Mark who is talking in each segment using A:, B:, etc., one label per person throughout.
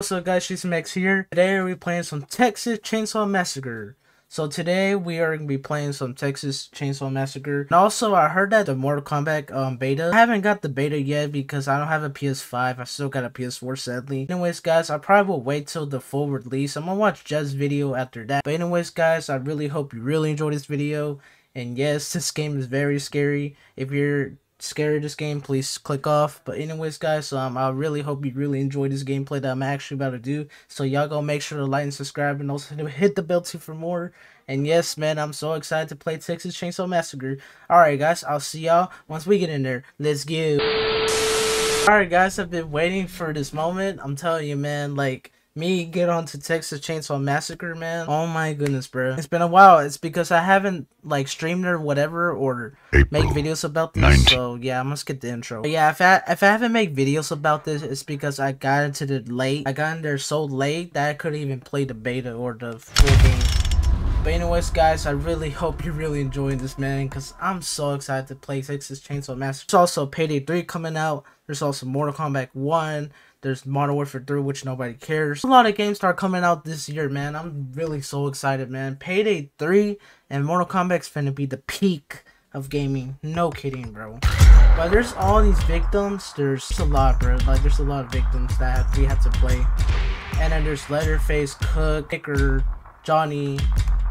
A: What's up guys, Jason Max here. Today we're playing some Texas Chainsaw Massacre. So today we are going to be playing some Texas Chainsaw Massacre. And also I heard that the Mortal Kombat um, beta. I haven't got the beta yet because I don't have a PS5. I still got a PS4 sadly. Anyways guys, I probably will wait till the full release. I'm going to watch Jed's video after that. But anyways guys, I really hope you really enjoy this video. And yes, this game is very scary. If you're scared this game, please click off. But anyways, guys, um, I really hope you really enjoy this gameplay that I'm actually about to do. So y'all go make sure to like and subscribe and also hit the bell too for more. And yes, man, I'm so excited to play Texas Chainsaw Massacre. Alright, guys, I'll see y'all once we get in there. Let's go. Alright, guys, I've been waiting for this moment. I'm telling you, man, like me get onto Texas Chainsaw Massacre, man. Oh my goodness, bro. It's been a while. It's because I haven't like streamed or whatever or April make videos about this. 19. So yeah, I must get the intro. But yeah, if I if I haven't made videos about this, it's because I got into the late. I got in there so late that I couldn't even play the beta or the full game. But anyways, guys, I really hope you're really enjoying this, man, because I'm so excited to play Texas Chainsaw Massacre. There's also Payday 3 coming out. There's also Mortal Kombat 1. There's Modern Warfare 3, which nobody cares. A lot of games start coming out this year, man. I'm really so excited, man. Payday 3 and Mortal Kombat's finna be the peak of gaming. No kidding, bro. But there's all these victims. There's a lot, bro. Like, there's a lot of victims that we have to play. And then there's Leatherface, Cook, Kicker, Johnny,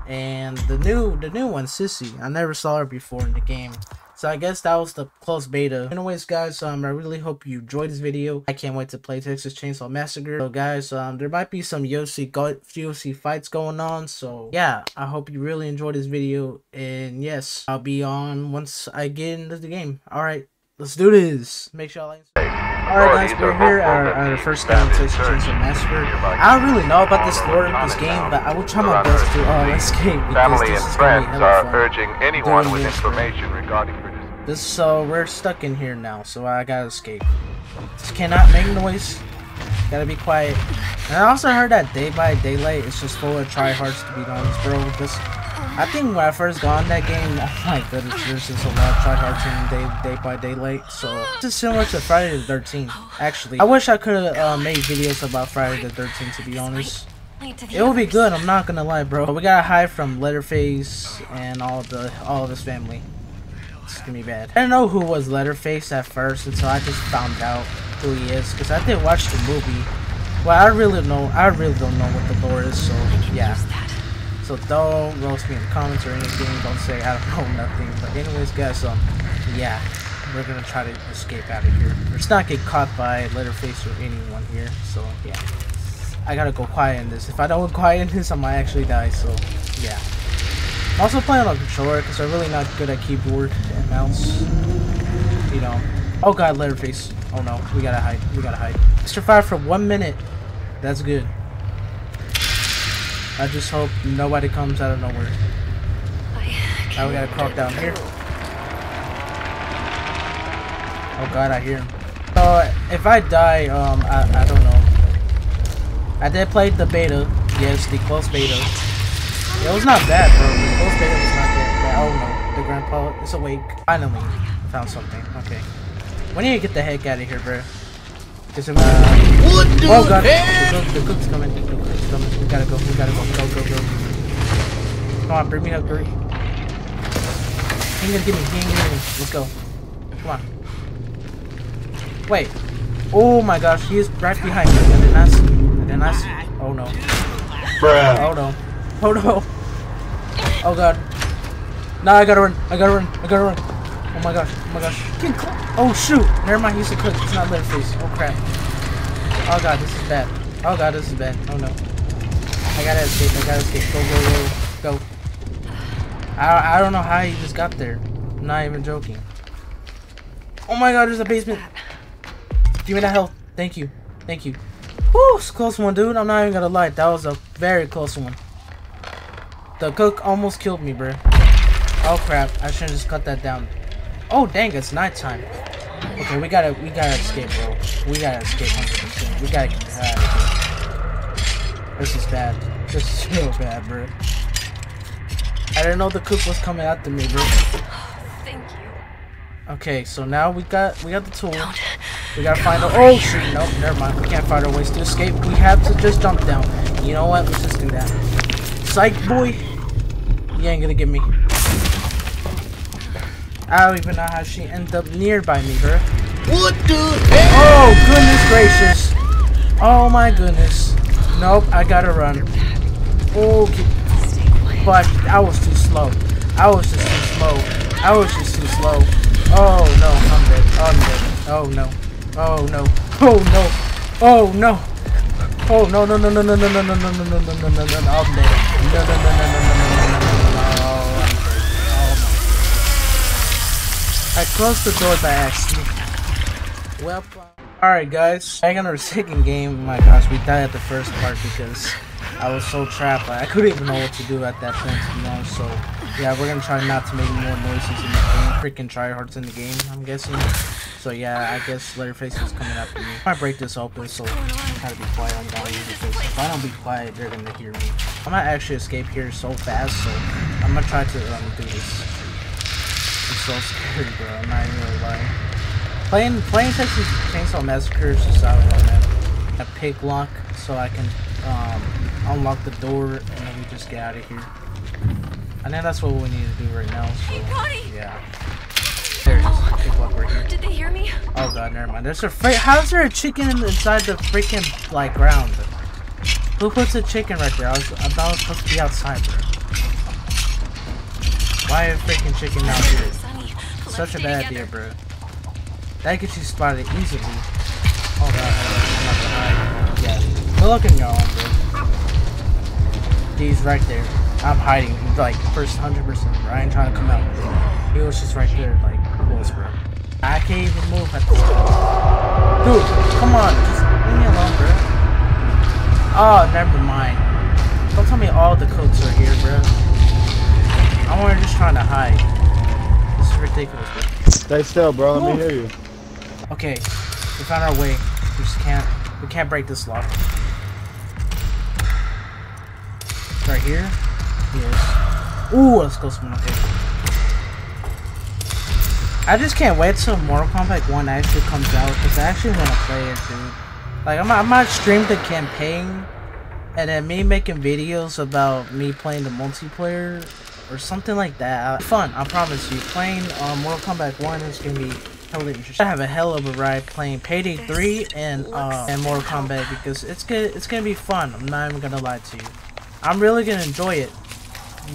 A: and the new the new one, Sissy. I never saw her before in the game. So I guess that was the close beta. Anyways, guys, um, I really hope you enjoyed this video. I can't wait to play Texas Chainsaw Massacre. So guys, um, there might be some UFC, UFC fights going on. So yeah, I hope you really enjoyed this video. And yes, I'll be on once I get into the game. All right, let's do this. Make sure I like. Alright guys, we're here at our, our first game, Texas Chainsaw Massacre. I don't really know about this lore of this game, but I will try my best to uh, escape because
B: Family
A: this
B: and
A: is
B: friends are
A: fun.
B: urging anyone with information regarding
A: this so we're stuck in here now, so I gotta escape. Just cannot make noise. Gotta be quiet. And I also heard that Dead by Daylight is just full of tryhards to be honest, bro. This I think when I first got on that game, oh my goodness, there's just a lot of tryhards in Day, Dead by Daylight, So this is similar to Friday the 13th. Actually, I wish I could have uh, made videos about Friday the 13th to be honest. It would be good. I'm not gonna lie, bro. But we gotta hide from Leatherface and all the all of his family. It's gonna be bad. I didn't know who was Leatherface at first until I just found out who he is. Because I didn't watch the movie. Well, I really know. I really don't know what the lore is. So yeah. So don't roast me in the comments or anything. Don't say I don't know nothing. But anyways, guys. Um, yeah, we're gonna try to escape out of here. Let's not get caught by Leatherface or anyone here. So yeah. I gotta go quiet in this. If I don't go quiet in this, I might actually die. So yeah. I'm also playing on controller because I'm really not good at keyboard and mouse. You know. Oh god, Leatherface. Oh no, we gotta hide. We gotta hide. Mr. Fire for one minute. That's good. I just hope nobody comes out of nowhere. Now we gotta crawl down here. Oh god, I hear him. So if I die, um, I, I don't know. I did play the beta. Yes, the close beta. It was not bad, bro. The close beta was not that bad. Oh no, the grandpa is awake. Finally, found something. Okay. We need to get the heck out of here, bro. Cause uh, oh god, the, cook, the cook's coming. The cook's coming. We gotta go. We gotta go. Go, go, go. Come on, bring me up, hurry. He ain't gonna get me. He ain't gonna get me. Let's go. Come on. Wait. Oh my gosh, he is right behind me. I did not see. I did not see. Oh no.
B: Bruh.
A: Oh no. Oh no. Oh god. Nah, I gotta run. I gotta run. I gotta run. Oh my gosh. Oh my gosh. Oh shoot. Never mind. He's a cook. It's not Leatherface. Oh crap. Oh god. This is bad. Oh god. This is bad. Oh no. I gotta escape. I gotta escape. Go, go, go. Go. I, I don't know how he just got there. I'm not even joking. Oh my god. There's a basement. Give me that health. Thank you. Thank you. Woo. It's close one, dude. I'm not even gonna lie. That was a very close one. The cook almost killed me, bro. Oh crap! I should have just cut that down. Oh dang! It's nighttime. Okay, we gotta, we gotta escape, bro. We gotta escape 100%. We gotta get out of here. This is bad. This is real bad, bro. I didn't know the cook was coming after me, bro.
C: Thank you.
A: Okay, so now we got, we got the tool.
C: Don't
A: We gotta find a- Oh shoot, nope, never mind. We can't find our ways to escape. We have to just jump down. You know what? Let's just do that. Psych boy. You ain't gonna get me. I don't even know how she ended up nearby me, bro.
C: What the
A: Oh, goodness gracious. Oh my goodness. Nope, I gotta run. Okay. But I was too slow. I was just too slow. I was just too slow. Oh no, I'm dead. I'm dead. Oh no. Oh no. Oh no. Oh no. Oh no no no no no no no no no no no no no no no no I'm dead. No no no no no no no no no no no I closed the door by accident. Well, alright guys, back on our second game. My gosh, we died at the first part because I was so trapped. I couldn't even know what to do at that point, be honest. So, yeah, we're gonna try not to make more noises in the game. Freaking tryhards in the game, I'm guessing. So, yeah, I guess Leatherface is coming after me. I break this open, so I gotta be quiet on that because if I don't be quiet, they're gonna hear me. I might actually escape here so fast, so I'm gonna try to um, do this. So scary, bro. I'm not even gonna lie. Playing playing Texas Chainsaw Massacre is just I don't know, man. A pick lock so I can um, unlock the door and then we just get out of here. I know that's what we need to do right now. So yeah. There it is. Pick lock right here.
D: Did they hear me?
A: Oh god, never mind. There's a fr- how's there a chicken inside the freaking like ground? Who puts a chicken right there? I was I thought I was supposed to be outside, bro. Why a freaking chicken out here? Such a bad idea, bro. That gets you spotted easily. Oh god, I'm not gonna hide. Yeah. Good looking y'all, bro. He's right there. I'm hiding. He's like first hundred percent. I ain't trying to come out. He was just right there, like close, bro. I can't even move at this point. Dude, come on, just leave me alone, bro. Oh, never mind. Don't tell me all the cooks are here, bro. I'm just trying to hide. This is ridiculous, bro.
C: Stay still, bro. Let me hear you.
A: Okay, we found our way. We just can't. We can't break this lock. Right here. Yes. Ooh, let's go someone. Okay. I just can't wait till Mortal Kombat 1 actually comes out because I actually want to play it, dude. Like, I'm, I might stream the campaign and then me making videos about me playing the multiplayer or something like that. Fun, I promise you. Playing uh, Mortal Kombat 1 is gonna be totally interesting. I have a hell of a ride playing Payday 3 and uh, and Mortal Kombat because it's good. It's gonna be fun. I'm not even gonna lie to you. I'm really gonna enjoy it.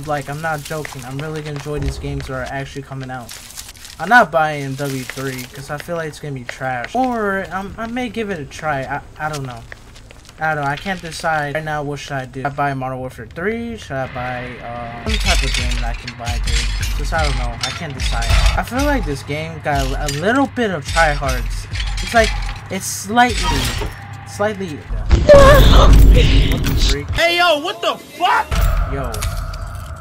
A: Like I'm not joking. I'm really gonna enjoy these games that are actually coming out. I'm not buying W3 because I feel like it's gonna be trash. Or um, I may give it a try. I I don't know. I don't know. I can't decide right now. What should I do? Should I buy Modern Warfare 3? Should I buy uh, some type of game that I can buy, dude? Just I don't know. I can't decide. I feel like this game got a, little bit of tryhards. It's like it's slightly, slightly. the freak?
C: Hey, yo, what the fuck?
A: Yo.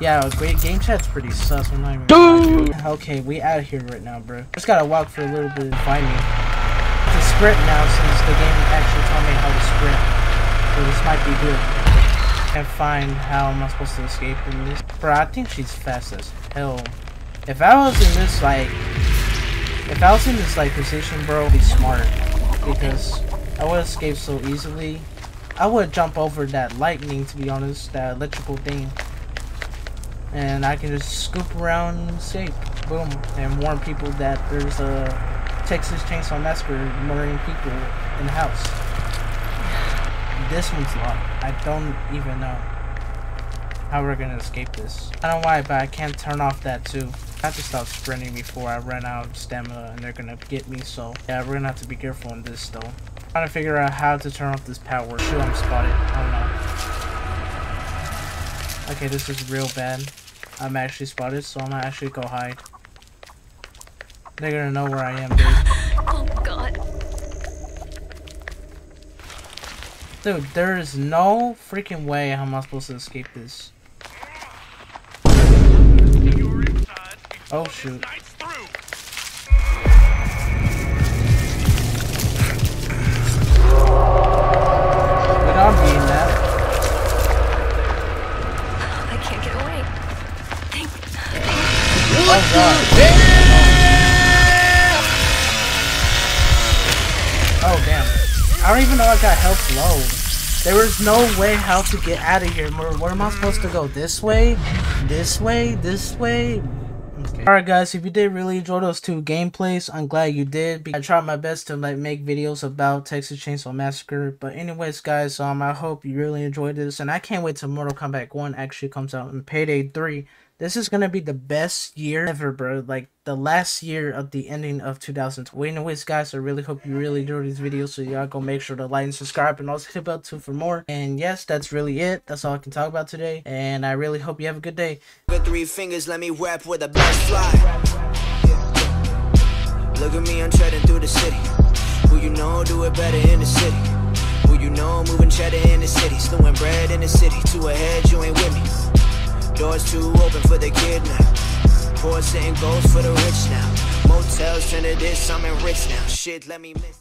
A: Yeah, great game chat's pretty sus. I'm not even gonna lie to you. Okay, we out of here right now, bro. Just gotta walk for a little bit and find me. To sprint now since the game actually taught me how to sprint. So this might be good. And find how am I supposed to escape in this. Bro, I think she's fast as hell. If I was in this like if I was in this like position, bro, be smart. Because I would escape so easily. I would jump over that lightning to be honest, that electrical thing. And I can just scoop around and escape. Boom. And warn people that there's a Texas Chainsaw Massacre murdering people in the house. This one's locked. I don't even know how we're gonna escape this. I don't know why, but I can't turn off that too. I have to stop sprinting before I run out of stamina and they're gonna get me, so yeah, we're gonna have to be careful in this though. Trying to figure out how to turn off this power. Shoot, I'm spotted. Don't know. Okay, this is real bad. I'm actually spotted, so I'm gonna actually go hide. They're gonna know where I am, dude. Dude, there is no freaking way how am I supposed to escape this. Oh shoot. But I'm slow. There was no way how to get out of here. Where, where am I supposed to go? This way? This way? This way? Okay. Alright guys, if you did really enjoy those two gameplays, I'm glad you did. I tried my best to like make videos about Texas Chainsaw Massacre. But anyways guys, um I hope you really enjoyed this and I can't wait till Mortal Kombat 1 actually comes out and Payday 3. This is gonna be the best year ever, bro. Like the last year of the ending of 2020. Anyways, guys, I really hope you really enjoyed this video. So y'all go make sure to like and subscribe and also hit the bell too for more. And yes, that's really it. That's all I can talk about today. And I really hope you have a good day.
E: With three fingers, let me rap with a best fly. Look at me, I'm treading through the city. Who you know do it better in the city? Who you know moving cheddar in the city? Slewing bread in the city. Two ahead, you ain't with me. Doors too open for the kid now. Poor sitting goals for the rich now. Motels turn to this, I'm rich now. Shit, let me miss.